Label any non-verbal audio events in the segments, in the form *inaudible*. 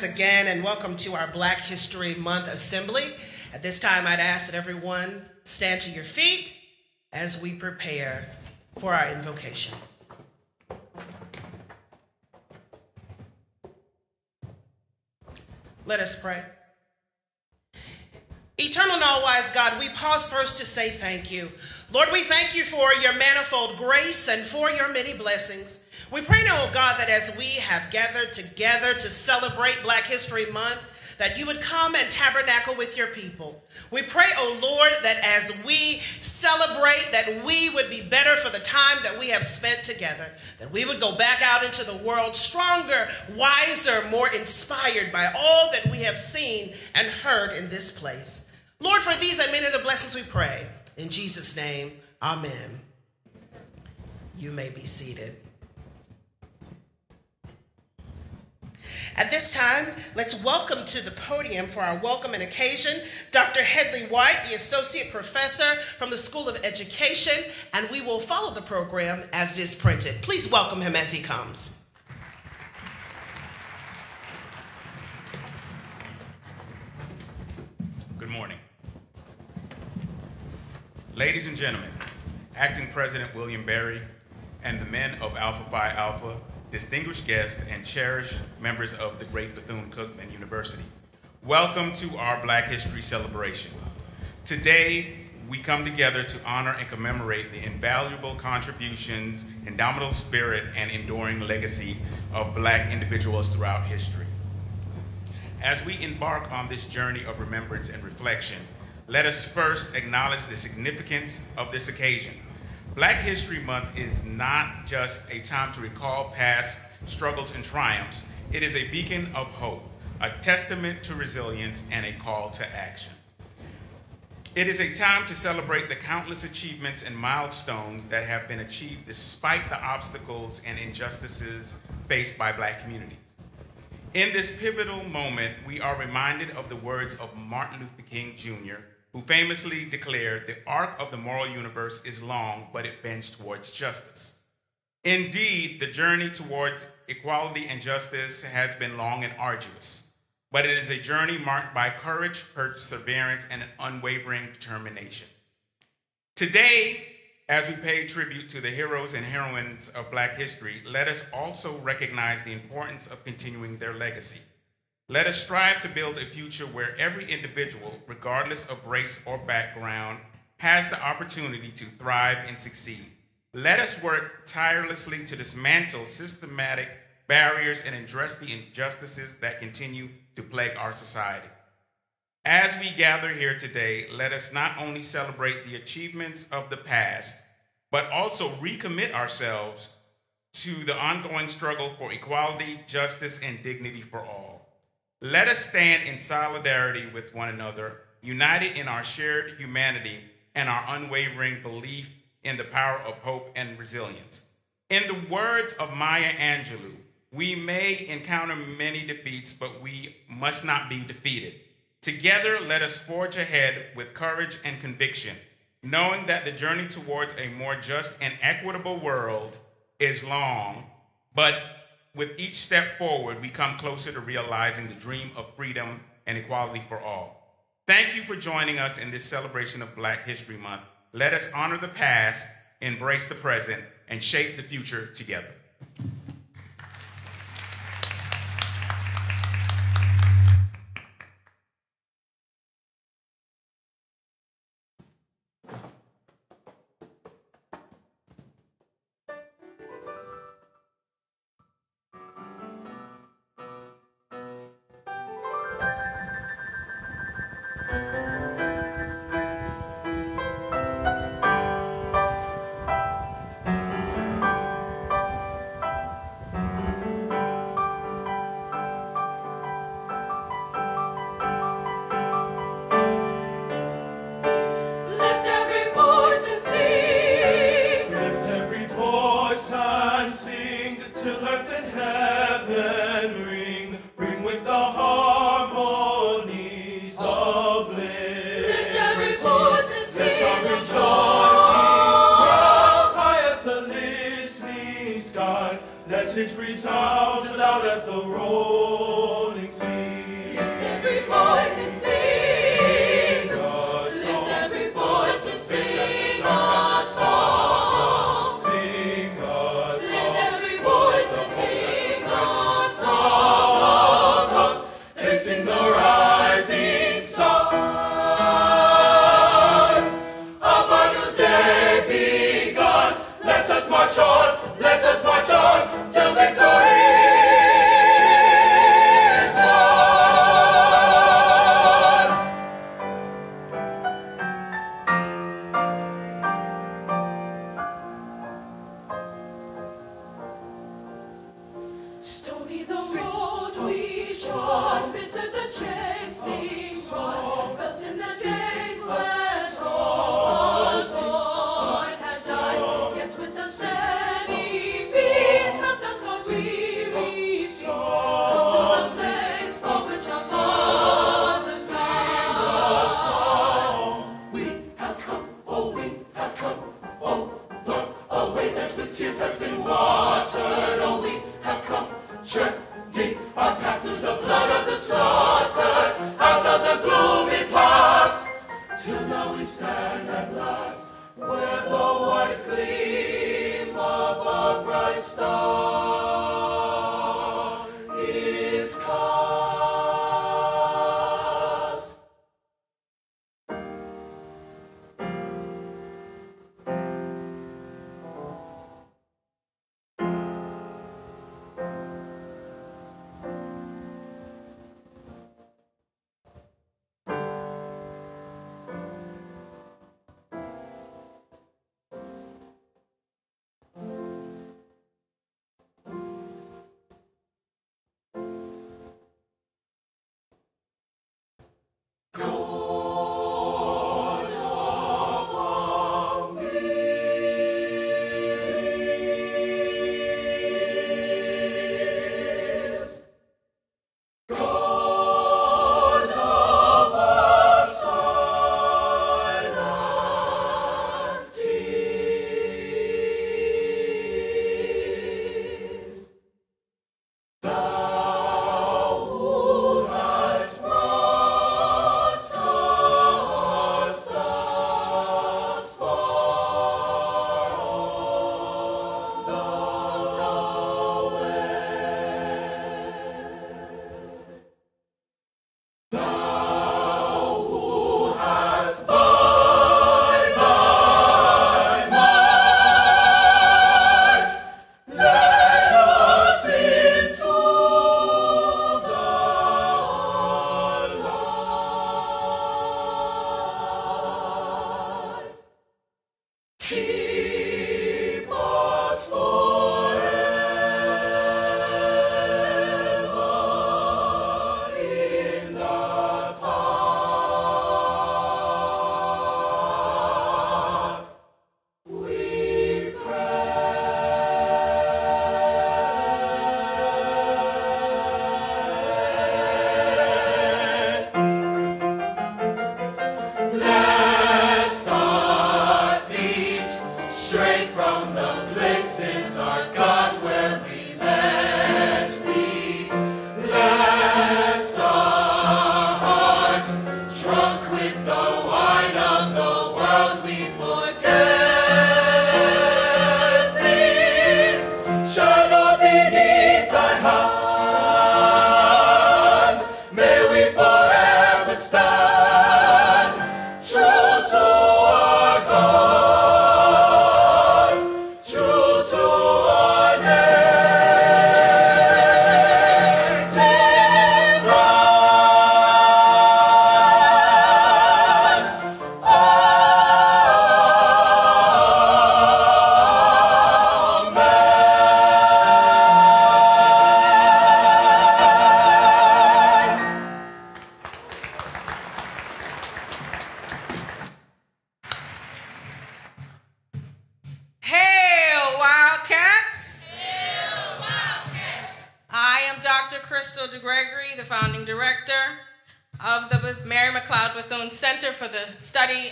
once again, and welcome to our Black History Month Assembly. At this time, I'd ask that everyone stand to your feet as we prepare for our invocation. Let us pray. Eternal and all wise God, we pause first to say thank you. Lord, we thank you for your manifold grace and for your many blessings. We pray now, oh God, that as we have gathered together to celebrate Black History Month, that you would come and tabernacle with your people. We pray, oh Lord, that as we celebrate, that we would be better for the time that we have spent together, that we would go back out into the world stronger, wiser, more inspired by all that we have seen and heard in this place. Lord, for these and many of the blessings we pray. In Jesus' name, amen. You may be seated. At this time, let's welcome to the podium for our welcome and occasion Dr. Hedley White, the Associate Professor from the School of Education, and we will follow the program as it is printed. Please welcome him as he comes. Good morning. Ladies and gentlemen, Acting President William Berry and the men of Alpha Phi Alpha distinguished guests, and cherished members of the great Bethune-Cookman University. Welcome to our Black History celebration. Today, we come together to honor and commemorate the invaluable contributions, indomitable spirit, and enduring legacy of Black individuals throughout history. As we embark on this journey of remembrance and reflection, let us first acknowledge the significance of this occasion Black History Month is not just a time to recall past struggles and triumphs. It is a beacon of hope, a testament to resilience, and a call to action. It is a time to celebrate the countless achievements and milestones that have been achieved despite the obstacles and injustices faced by Black communities. In this pivotal moment, we are reminded of the words of Martin Luther King Jr., who famously declared, The arc of the moral universe is long, but it bends towards justice. Indeed, the journey towards equality and justice has been long and arduous, but it is a journey marked by courage, perseverance, and an unwavering determination. Today, as we pay tribute to the heroes and heroines of Black history, let us also recognize the importance of continuing their legacy. Let us strive to build a future where every individual, regardless of race or background, has the opportunity to thrive and succeed. Let us work tirelessly to dismantle systematic barriers and address the injustices that continue to plague our society. As we gather here today, let us not only celebrate the achievements of the past, but also recommit ourselves to the ongoing struggle for equality, justice, and dignity for all. Let us stand in solidarity with one another, united in our shared humanity and our unwavering belief in the power of hope and resilience. In the words of Maya Angelou, we may encounter many defeats, but we must not be defeated. Together, let us forge ahead with courage and conviction, knowing that the journey towards a more just and equitable world is long, but with each step forward, we come closer to realizing the dream of freedom and equality for all. Thank you for joining us in this celebration of Black History Month. Let us honor the past, embrace the present, and shape the future together. Let his resound loud as the rolling sea. Let every voice star.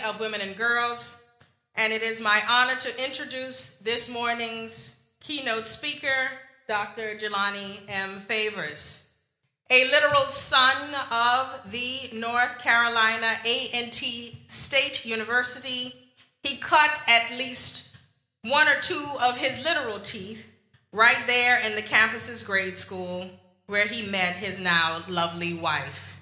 of Women and Girls, and it is my honor to introduce this morning's keynote speaker, Dr. Jelani M. Favors. A literal son of the North Carolina A&T State University, he cut at least one or two of his literal teeth right there in the campus's grade school where he met his now lovely wife.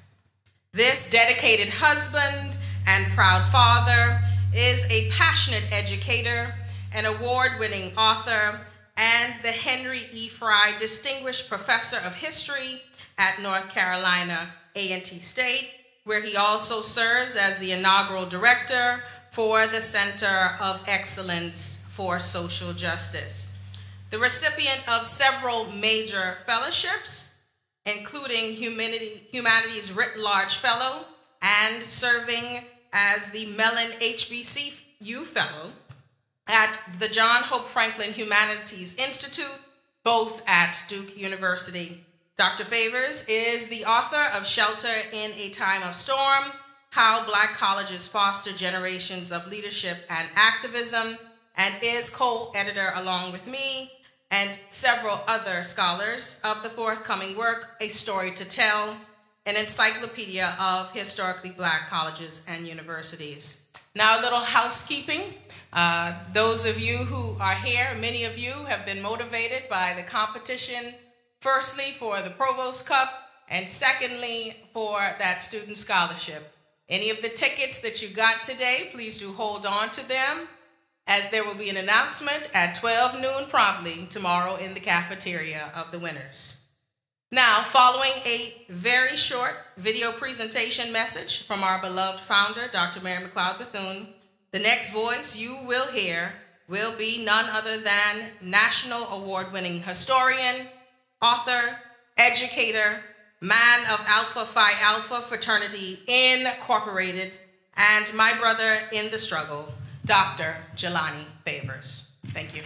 This dedicated husband and proud father is a passionate educator, an award winning author, and the Henry E. Frye Distinguished Professor of History at North Carolina A&T State, where he also serves as the inaugural director for the Center of Excellence for Social Justice. The recipient of several major fellowships, including Humanities Writ Large Fellow and serving as the Mellon HBCU Fellow at the John Hope Franklin Humanities Institute, both at Duke University. Dr. Favors is the author of Shelter in a Time of Storm How Black Colleges Foster Generations of Leadership and Activism, and is co editor along with me and several other scholars of the forthcoming work, A Story to Tell an encyclopedia of historically black colleges and universities. Now, a little housekeeping. Uh, those of you who are here, many of you have been motivated by the competition, firstly for the Provost Cup, and secondly for that student scholarship. Any of the tickets that you got today, please do hold on to them, as there will be an announcement at 12 noon promptly tomorrow in the cafeteria of the winners. Now, following a very short video presentation message from our beloved founder, Dr. Mary McLeod Bethune, the next voice you will hear will be none other than national award winning historian, author, educator, man of Alpha Phi Alpha Fraternity Incorporated, and my brother in the struggle, Dr. Jelani Favors. Thank you.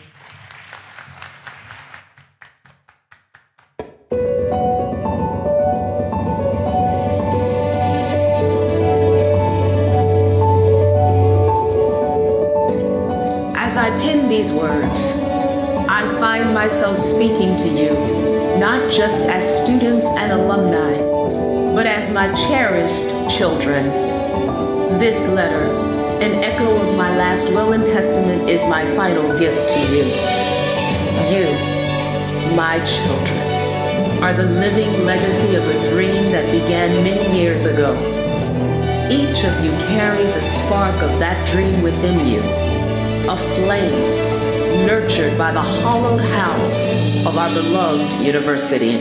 These words, I find myself speaking to you, not just as students and alumni, but as my cherished children. This letter, an echo of my last will and testament, is my final gift to you. You, my children are the living legacy of a dream that began many years ago. Each of you carries a spark of that dream within you, a flame nurtured by the hollowed halls of our beloved university.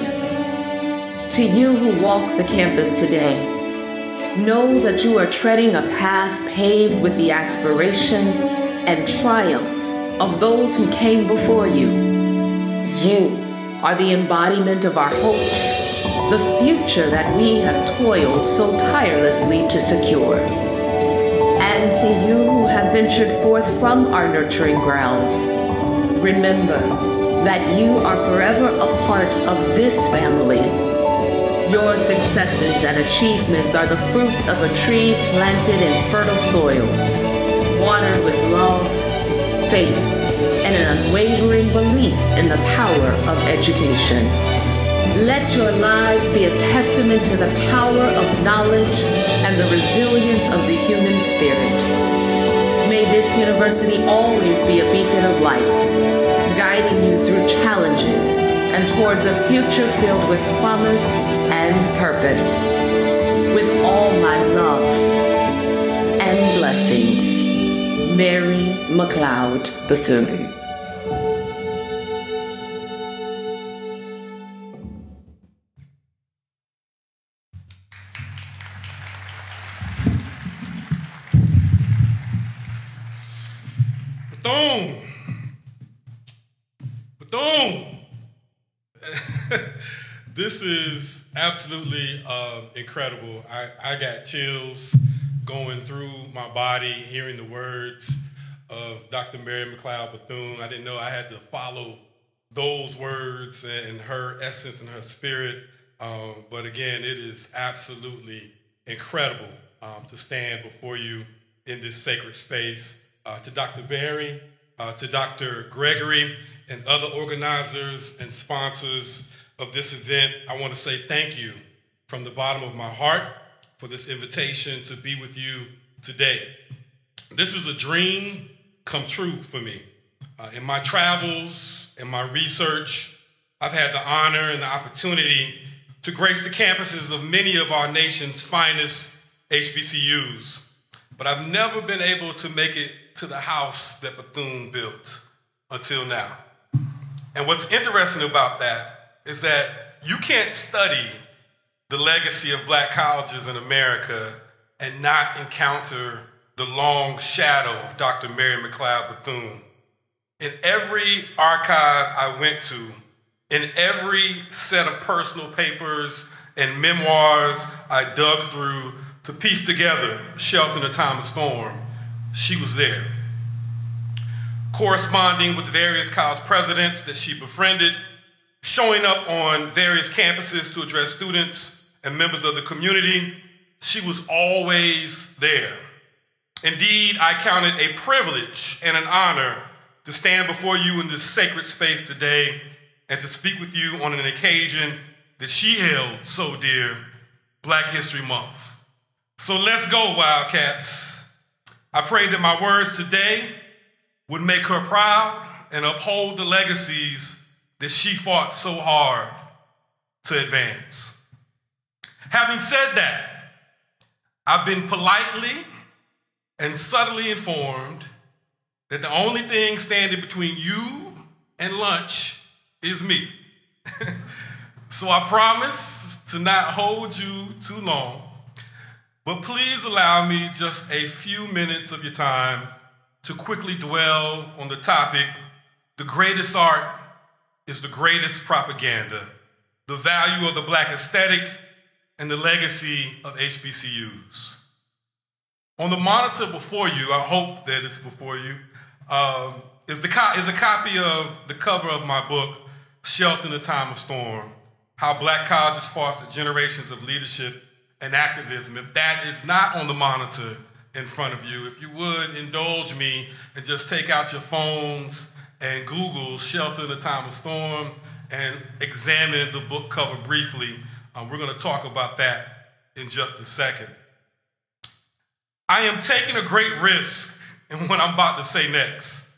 To you who walk the campus today, know that you are treading a path paved with the aspirations and triumphs of those who came before you. You are the embodiment of our hopes, the future that we have toiled so tirelessly to secure. And to you have ventured forth from our nurturing grounds, remember that you are forever a part of this family. Your successes and achievements are the fruits of a tree planted in fertile soil, watered with love, faith, and an unwavering belief in the power of education. Let your lives be a testament to the power of knowledge and the resilience of the human spirit. This university always be a beacon of light, guiding you through challenges and towards a future filled with promise and purpose. With all my love and blessings, Mary McLeod Bethune. This is absolutely uh, incredible. I, I got chills going through my body, hearing the words of Dr. Mary McLeod Bethune. I didn't know I had to follow those words and her essence and her spirit. Um, but again, it is absolutely incredible um, to stand before you in this sacred space. Uh, to Dr. Barry, uh, to Dr. Gregory, and other organizers and sponsors of this event, I want to say thank you from the bottom of my heart for this invitation to be with you today. This is a dream come true for me. Uh, in my travels, in my research, I've had the honor and the opportunity to grace the campuses of many of our nation's finest HBCUs. But I've never been able to make it to the house that Bethune built until now. And what's interesting about that is that you can't study the legacy of black colleges in America and not encounter the long shadow of Dr. Mary McLeod Bethune. In every archive I went to, in every set of personal papers and memoirs I dug through to piece together Shelter in a Time of Storm, she was there. Corresponding with various college presidents that she befriended, showing up on various campuses to address students and members of the community, she was always there. Indeed, I count it a privilege and an honor to stand before you in this sacred space today and to speak with you on an occasion that she held so dear, Black History Month. So let's go, Wildcats. I pray that my words today would make her proud and uphold the legacies that she fought so hard to advance. Having said that, I've been politely and subtly informed that the only thing standing between you and lunch is me. *laughs* so I promise to not hold you too long, but please allow me just a few minutes of your time to quickly dwell on the topic the greatest art is the greatest propaganda, the value of the black aesthetic, and the legacy of HBCUs. On the monitor before you, I hope that it's before you, um, is, the is a copy of the cover of my book, Shelter in a Time of Storm, How Black Colleges Fostered Generations of Leadership and Activism. If that is not on the monitor in front of you, if you would indulge me and just take out your phones and Google Shelter in a Time of Storm and examine the book cover briefly. Um, we're going to talk about that in just a second. I am taking a great risk in what I'm about to say next.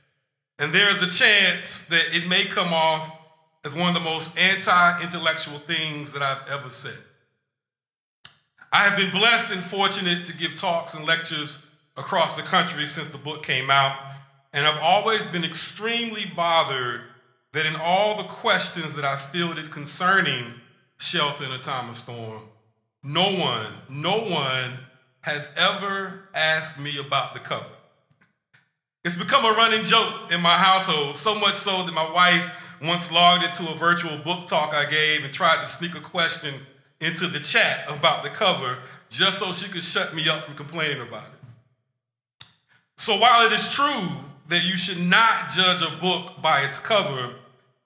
And there is a chance that it may come off as one of the most anti intellectual things that I've ever said. I have been blessed and fortunate to give talks and lectures across the country since the book came out, and I've always been extremely bothered that in all the questions that I fielded concerning Shelter in a Time of Storm, no one, no one has ever asked me about the cover. It's become a running joke in my household, so much so that my wife once logged into a virtual book talk I gave and tried to sneak a question into the chat about the cover just so she could shut me up from complaining about it. So while it is true that you should not judge a book by its cover,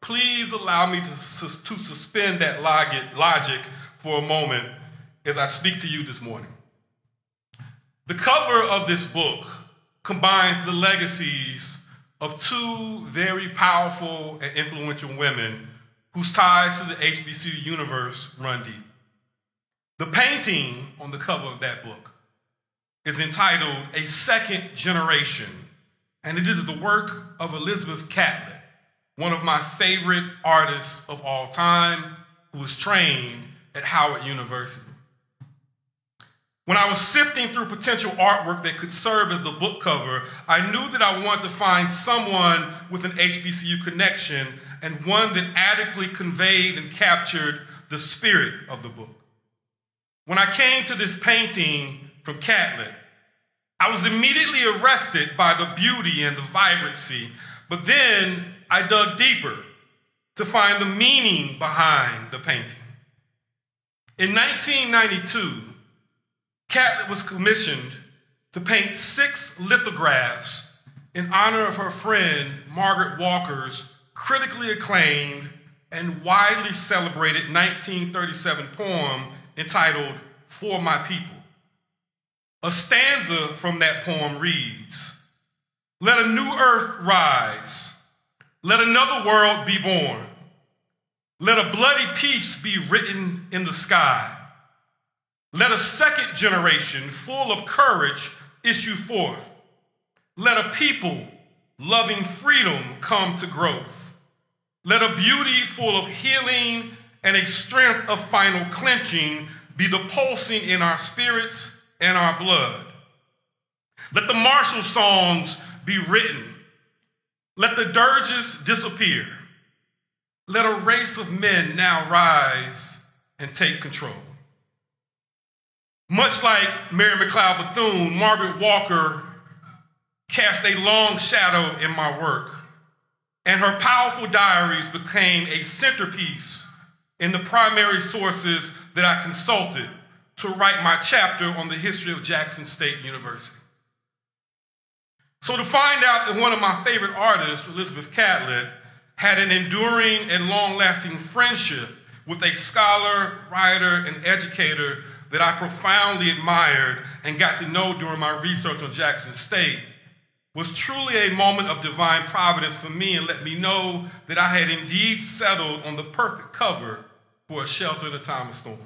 please allow me to, to suspend that logic for a moment as I speak to you this morning. The cover of this book combines the legacies of two very powerful and influential women whose ties to the HBCU universe run deep. The painting on the cover of that book is entitled A Second Generation, and it is the work of Elizabeth Catlett, one of my favorite artists of all time, who was trained at Howard University. When I was sifting through potential artwork that could serve as the book cover, I knew that I wanted to find someone with an HBCU connection and one that adequately conveyed and captured the spirit of the book. When I came to this painting from Catlett, I was immediately arrested by the beauty and the vibrancy, but then I dug deeper to find the meaning behind the painting. In 1992, Catlett was commissioned to paint six lithographs in honor of her friend Margaret Walker's critically acclaimed and widely celebrated 1937 poem entitled For My People. A stanza from that poem reads Let a new earth rise, Let another world be born. Let a bloody peace be written in the sky. Let a second generation full of courage issue forth. Let a people loving freedom come to growth. Let a beauty full of healing and a strength of final clenching be the pulsing in our spirits and our blood. Let the martial songs be written. Let the dirges disappear. Let a race of men now rise and take control. Much like Mary McLeod Bethune, Margaret Walker cast a long shadow in my work, and her powerful diaries became a centerpiece in the primary sources that I consulted to write my chapter on the history of Jackson State University. So, to find out that one of my favorite artists, Elizabeth Catlett, had an enduring and long lasting friendship with a scholar, writer, and educator that I profoundly admired and got to know during my research on Jackson State was truly a moment of divine providence for me and let me know that I had indeed settled on the perfect cover for a shelter in a time of storm.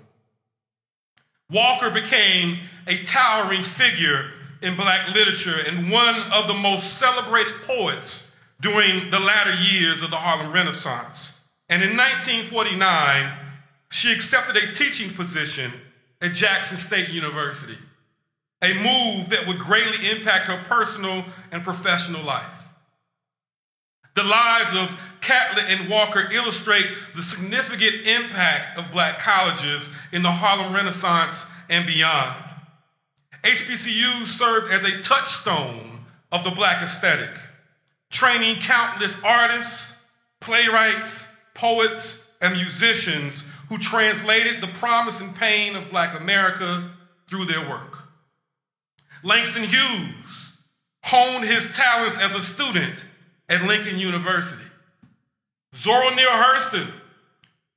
Walker became a towering figure in black literature and one of the most celebrated poets during the latter years of the Harlem Renaissance. And in 1949, she accepted a teaching position at Jackson State University, a move that would greatly impact her personal and professional life. The lives of Catlett and Walker illustrate the significant impact of black colleges in the Harlem Renaissance and beyond. HBCU served as a touchstone of the black aesthetic, training countless artists, playwrights, poets, and musicians who translated the promise and pain of black America through their work. Langston Hughes honed his talents as a student at Lincoln University. Zora Neale Hurston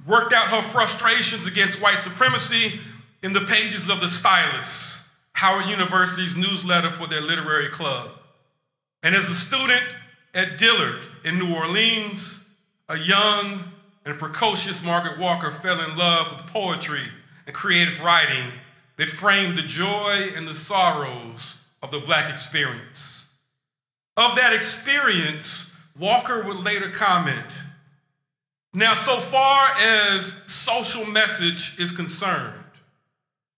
worked out her frustrations against white supremacy in the pages of The Stylus, Howard University's newsletter for their literary club. And as a student at Dillard in New Orleans, a young and precocious Margaret Walker fell in love with poetry and creative writing that framed the joy and the sorrows of the Black experience. Of that experience, Walker would later comment Now, so far as social message is concerned,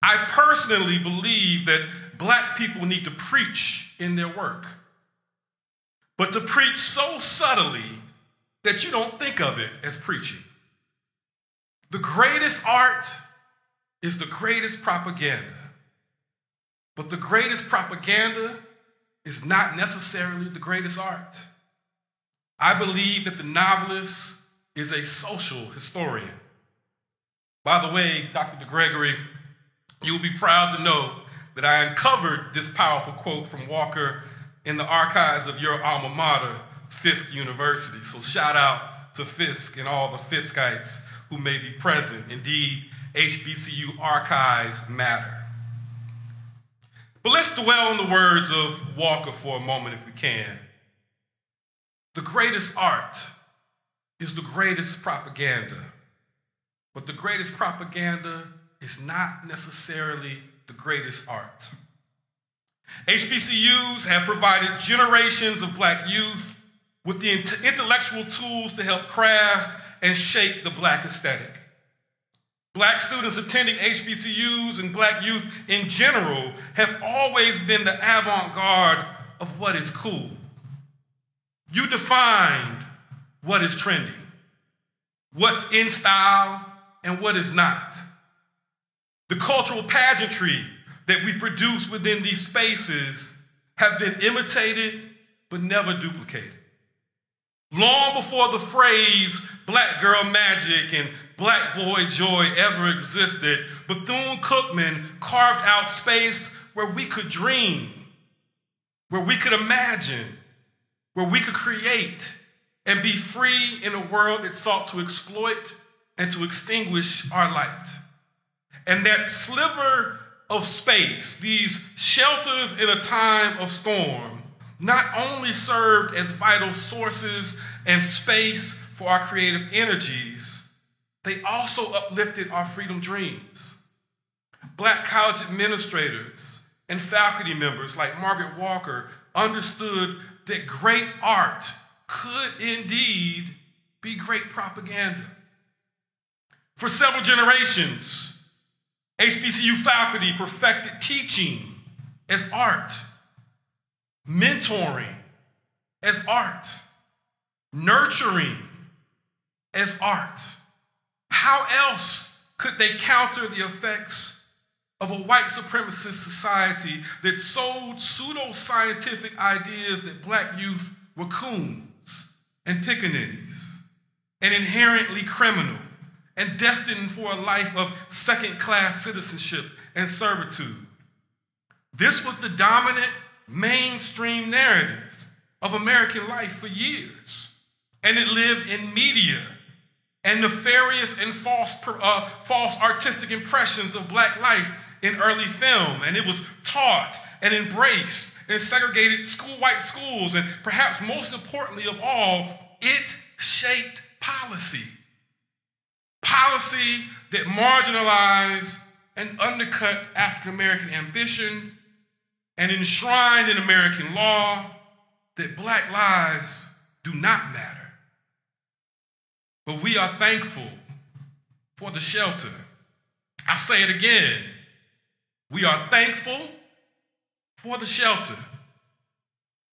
I personally believe that Black people need to preach in their work, but to preach so subtly that you don't think of it as preaching. The greatest art is the greatest propaganda. But the greatest propaganda is not necessarily the greatest art. I believe that the novelist is a social historian. By the way, Dr. DeGregory, you will be proud to know that I uncovered this powerful quote from Walker in the archives of your alma mater, Fisk University. So shout out to Fisk and all the Fiskites who may be present. Indeed, HBCU archives matter. But let's dwell on the words of Walker for a moment if we can. The greatest art is the greatest propaganda, but the greatest propaganda is not necessarily the greatest art. HBCUs have provided generations of black youth with the intellectual tools to help craft and shape the black aesthetic. Black students attending HBCUs and black youth in general have always been the avant garde of what is cool. You defined what is trending, what's in style, and what is not. The cultural pageantry that we produce within these spaces have been imitated but never duplicated. Long before the phrase black girl magic and black boy joy ever existed, Bethune Cookman carved out space where we could dream, where we could imagine, where we could create and be free in a world that sought to exploit and to extinguish our light. And that sliver of space, these shelters in a time of storm, not only served as vital sources and space for our creative energies, they also uplifted our freedom dreams. Black college administrators and faculty members like Margaret Walker understood that great art could indeed be great propaganda. For several generations, HBCU faculty perfected teaching as art, mentoring as art, nurturing as art. How else could they counter the effects of a white supremacist society that sold pseudo-scientific ideas that black youth were coons and pickaninnies and inherently criminal and destined for a life of second-class citizenship and servitude? This was the dominant mainstream narrative of American life for years. And it lived in media and nefarious and false, uh, false artistic impressions of black life in early film. And it was taught and embraced in segregated school, white schools. And perhaps most importantly of all, it shaped policy. Policy that marginalized and undercut African American ambition and enshrined in American law that black lives do not matter. But we are thankful for the shelter. I'll say it again. We are thankful for the shelter.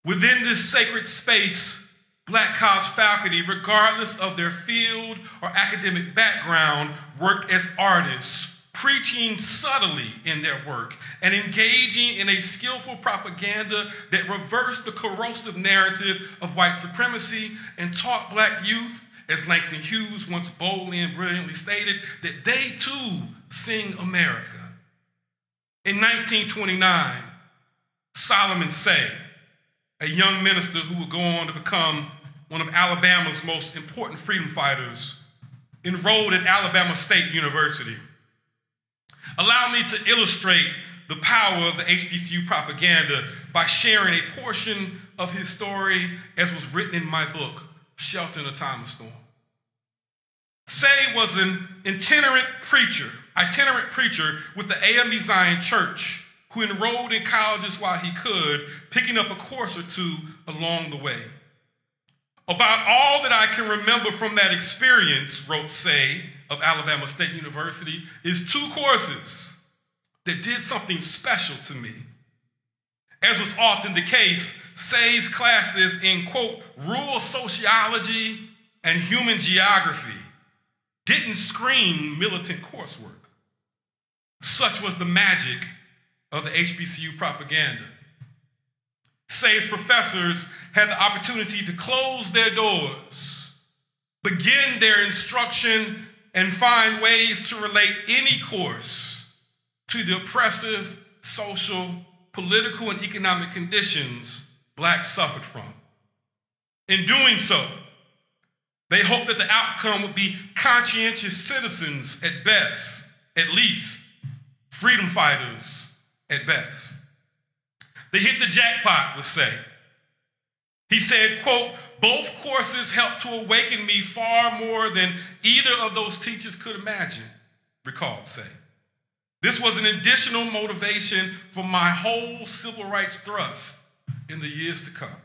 Within this sacred space, Black college faculty, regardless of their field or academic background, work as artists preaching subtly in their work and engaging in a skillful propaganda that reversed the corrosive narrative of white supremacy and taught black youth, as Langston Hughes once boldly and brilliantly stated, that they too sing America. In 1929, Solomon Seay, a young minister who would go on to become one of Alabama's most important freedom fighters, enrolled at Alabama State University. Allow me to illustrate the power of the HBCU propaganda by sharing a portion of his story as was written in my book, Shelter in a Time of Storm. Seay was an itinerant preacher, itinerant preacher with the AME Zion Church who enrolled in colleges while he could, picking up a course or two along the way. About all that I can remember from that experience, wrote Seay of Alabama State University, is two courses that did something special to me. As was often the case, Seay's classes in, quote, rural sociology and human geography didn't scream militant coursework. Such was the magic of the HBCU propaganda. Seay's professors had the opportunity to close their doors, begin their instruction, and find ways to relate any course to the oppressive social, political, and economic conditions blacks suffered from. In doing so, they hoped that the outcome would be conscientious citizens at best, at least, freedom fighters at best. They hit the jackpot with Seay. He said, quote, both courses helped to awaken me far more than either of those teachers could imagine, recalled Seay. This was an additional motivation for my whole civil rights thrust in the years to come.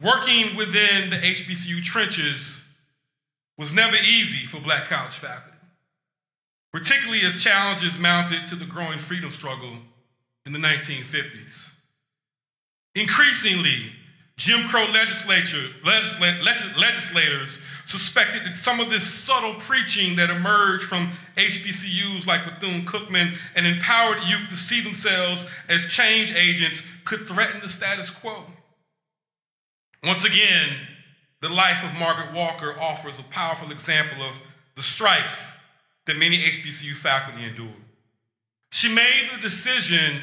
Working within the HBCU trenches was never easy for black college faculty, particularly as challenges mounted to the growing freedom struggle in the 1950s. Increasingly, Jim Crow legislature, legisla legislators suspected that some of this subtle preaching that emerged from HBCUs like Bethune-Cookman and empowered youth to see themselves as change agents could threaten the status quo. Once again, the life of Margaret Walker offers a powerful example of the strife that many HBCU faculty endured. She made the decision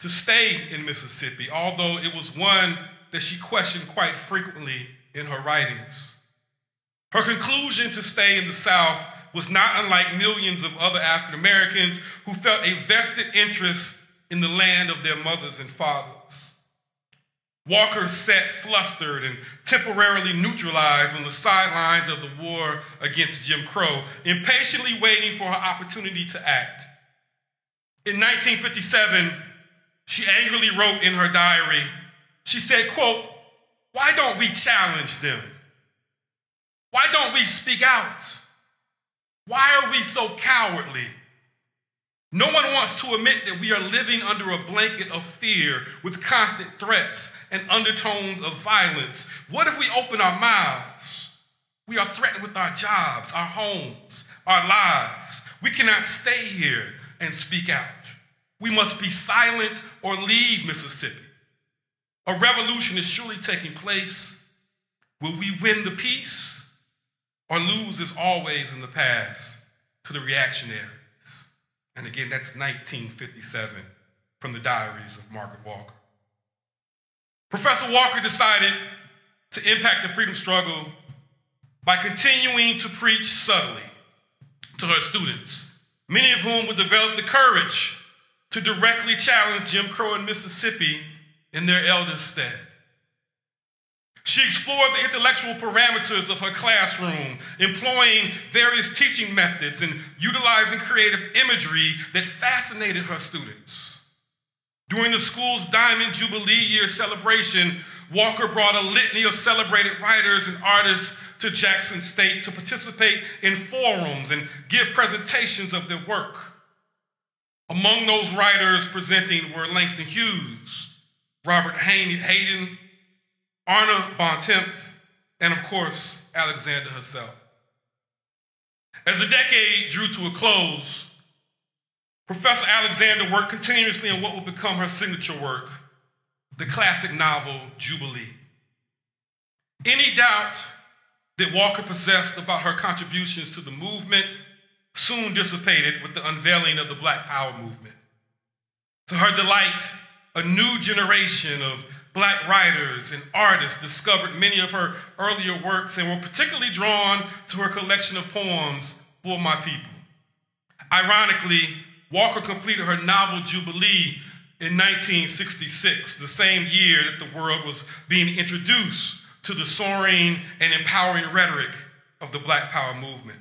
to stay in Mississippi, although it was one that she questioned quite frequently in her writings. Her conclusion to stay in the South was not unlike millions of other African Americans who felt a vested interest in the land of their mothers and fathers. Walker sat flustered and temporarily neutralized on the sidelines of the war against Jim Crow, impatiently waiting for her opportunity to act. In 1957, she angrily wrote in her diary, she said, quote, why don't we challenge them? Why don't we speak out? Why are we so cowardly? No one wants to admit that we are living under a blanket of fear with constant threats and undertones of violence. What if we open our mouths? We are threatened with our jobs, our homes, our lives. We cannot stay here and speak out. We must be silent or leave Mississippi. A revolution is surely taking place. Will we win the peace or lose is always in the past to the reactionaries? And again, that's 1957 from the diaries of Margaret Walker. Professor Walker decided to impact the freedom struggle by continuing to preach subtly to her students, many of whom would develop the courage to directly challenge Jim Crow in Mississippi in their elders' stead. She explored the intellectual parameters of her classroom, employing various teaching methods and utilizing creative imagery that fascinated her students. During the school's Diamond Jubilee Year celebration, Walker brought a litany of celebrated writers and artists to Jackson State to participate in forums and give presentations of their work. Among those writers presenting were Langston Hughes, Robert Hayden, Arna Bontemps, and of course, Alexander herself. As the decade drew to a close, Professor Alexander worked continuously on what would become her signature work, the classic novel Jubilee. Any doubt that Walker possessed about her contributions to the movement soon dissipated with the unveiling of the Black Power movement. To her delight, a new generation of black writers and artists discovered many of her earlier works and were particularly drawn to her collection of poems, For My People. Ironically, Walker completed her novel Jubilee in 1966, the same year that the world was being introduced to the soaring and empowering rhetoric of the Black Power movement.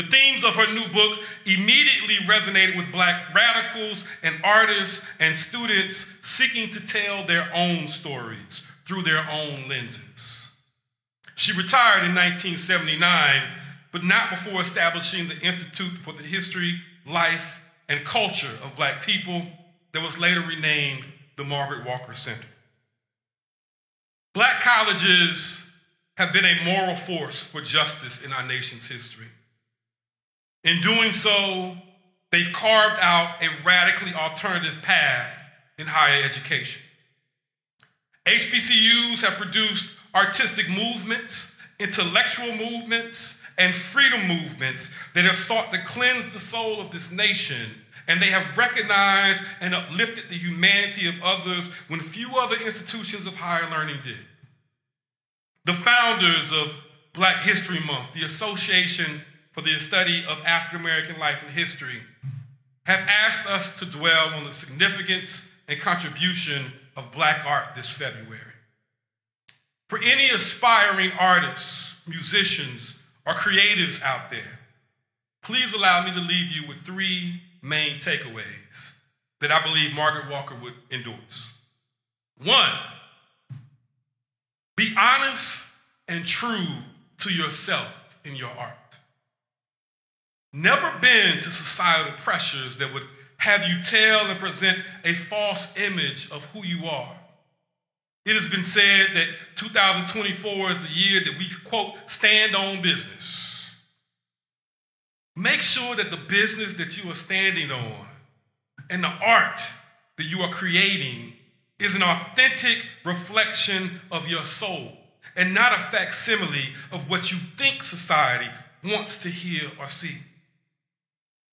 The themes of her new book immediately resonated with black radicals and artists and students seeking to tell their own stories through their own lenses. She retired in 1979, but not before establishing the Institute for the History, Life, and Culture of Black People that was later renamed the Margaret Walker Center. Black colleges have been a moral force for justice in our nation's history. In doing so, they've carved out a radically alternative path in higher education. HBCUs have produced artistic movements, intellectual movements, and freedom movements that have sought to cleanse the soul of this nation, and they have recognized and uplifted the humanity of others when few other institutions of higher learning did. The founders of Black History Month, the Association for the study of African American life and history have asked us to dwell on the significance and contribution of black art this February. For any aspiring artists, musicians, or creatives out there, please allow me to leave you with three main takeaways that I believe Margaret Walker would endorse. One, be honest and true to yourself in your art never been to societal pressures that would have you tell and present a false image of who you are. It has been said that 2024 is the year that we, quote, stand on business. Make sure that the business that you are standing on and the art that you are creating is an authentic reflection of your soul and not a facsimile of what you think society wants to hear or see.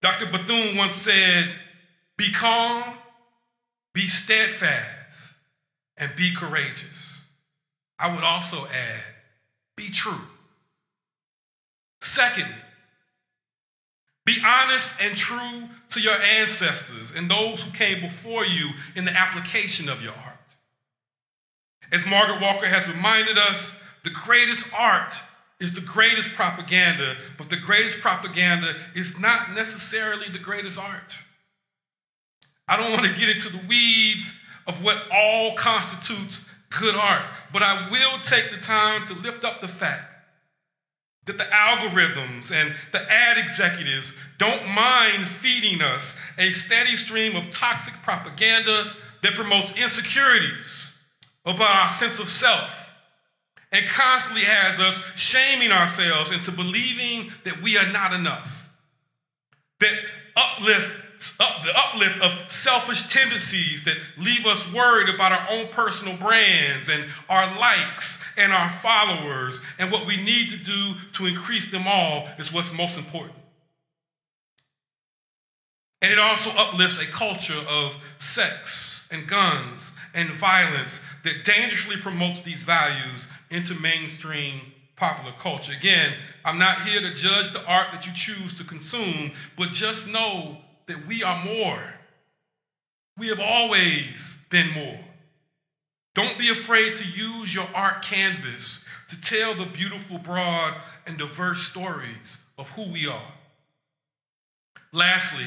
Dr. Bethune once said, Be calm, be steadfast, and be courageous. I would also add, Be true. Secondly, be honest and true to your ancestors and those who came before you in the application of your art. As Margaret Walker has reminded us, the greatest art is the greatest propaganda, but the greatest propaganda is not necessarily the greatest art. I don't want to get into the weeds of what all constitutes good art, but I will take the time to lift up the fact that the algorithms and the ad executives don't mind feeding us a steady stream of toxic propaganda that promotes insecurities about our sense of self and constantly has us shaming ourselves into believing that we are not enough. That uplift, up, the uplift of selfish tendencies that leave us worried about our own personal brands and our likes and our followers and what we need to do to increase them all is what's most important. And it also uplifts a culture of sex and guns and violence that dangerously promotes these values into mainstream popular culture. Again, I'm not here to judge the art that you choose to consume, but just know that we are more. We have always been more. Don't be afraid to use your art canvas to tell the beautiful, broad, and diverse stories of who we are. Lastly,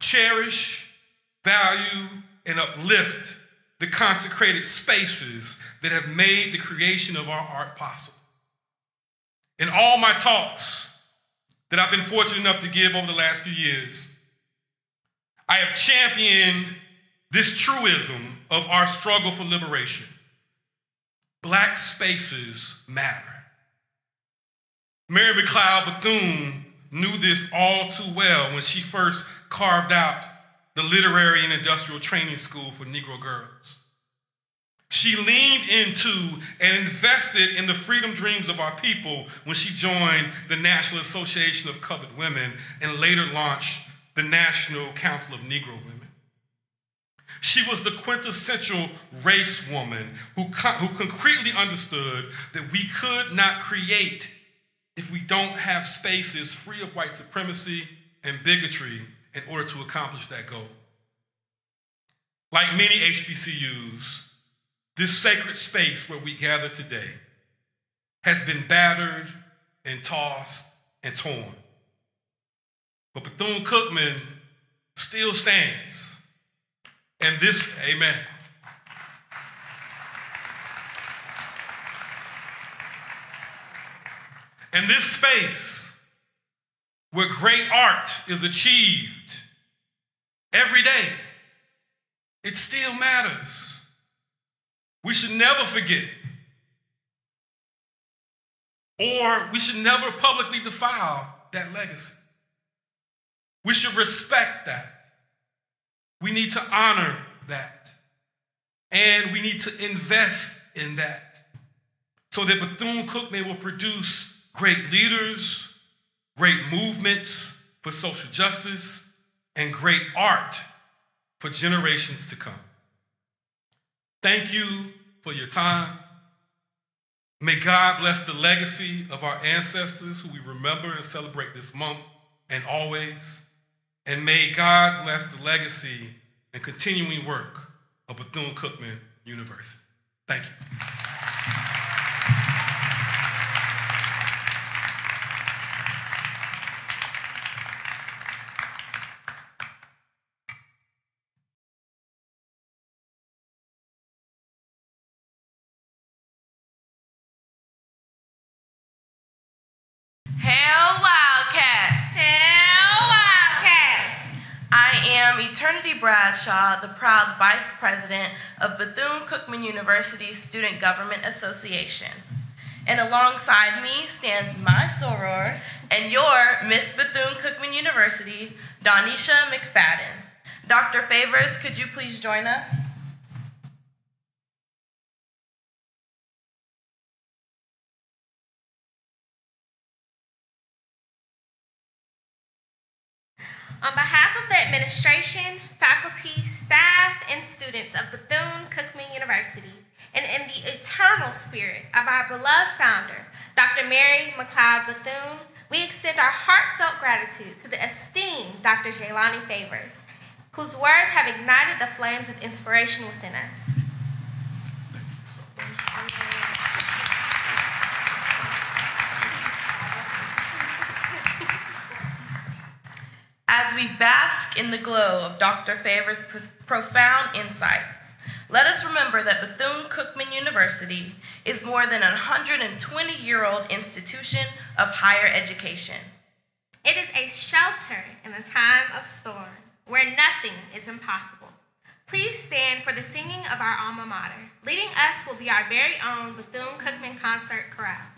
cherish, value, and uplift the consecrated spaces that have made the creation of our art possible. In all my talks that I've been fortunate enough to give over the last few years, I have championed this truism of our struggle for liberation. Black spaces matter. Mary McLeod Bethune knew this all too well when she first carved out the Literary and Industrial Training School for Negro Girls. She leaned into and invested in the freedom dreams of our people when she joined the National Association of Colored Women and later launched the National Council of Negro Women. She was the quintessential race woman who, who concretely understood that we could not create if we don't have spaces free of white supremacy and bigotry in order to accomplish that goal. Like many HBCUs, this sacred space where we gather today has been battered and tossed and torn. But Bethune Cookman still stands. And this, amen. And this space where great art is achieved every day, it still matters. We should never forget. Or we should never publicly defile that legacy. We should respect that. We need to honor that. And we need to invest in that so that Bethune Cookman will produce great leaders, great movements for social justice, and great art for generations to come. Thank you for your time. May God bless the legacy of our ancestors who we remember and celebrate this month and always. And may God bless the legacy and continuing work of Bethune Cookman University. Thank you. Bradshaw, the proud Vice President of Bethune Cookman University Student Government Association. And alongside me stands my soror and your Miss Bethune Cookman University, Donisha McFadden. Dr. Favors, could you please join us? On behalf of the administration, faculty, staff, and students of Bethune Cookman University, and in the eternal spirit of our beloved founder, Dr. Mary McLeod Bethune, we extend our heartfelt gratitude to the esteemed Dr. Jelani Favors, whose words have ignited the flames of inspiration within us. As we bask in the glow of Dr. Favor's pr- profound insights, let us remember that Bethune Cookman University is more than a 120 year old institution of higher education. It is a shelter in a time of storm where nothing is impossible. Please stand for the singing of our alma mater. Leading us will be our very own Bethune Cookman Concert Chorale.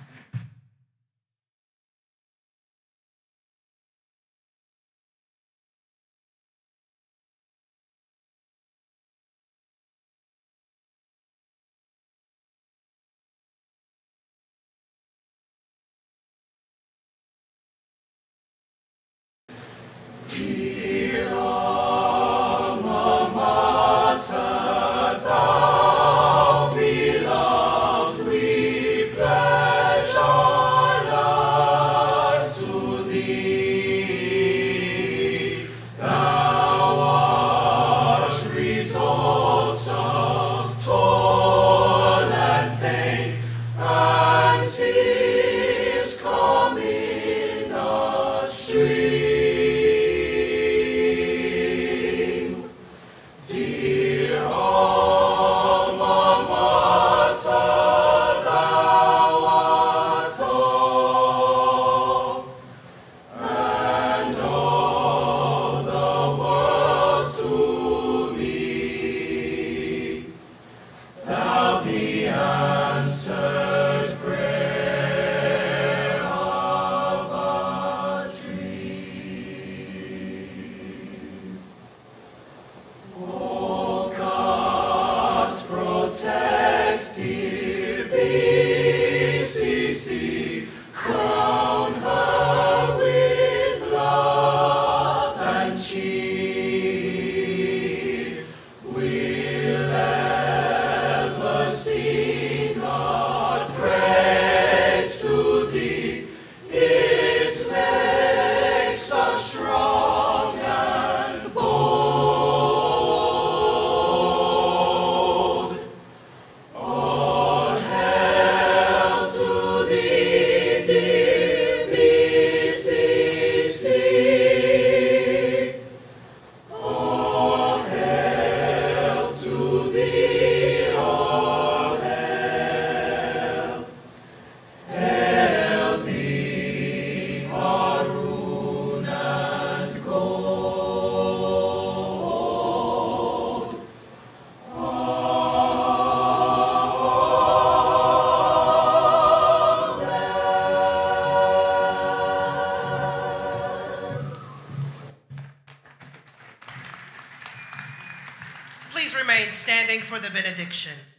Benediction.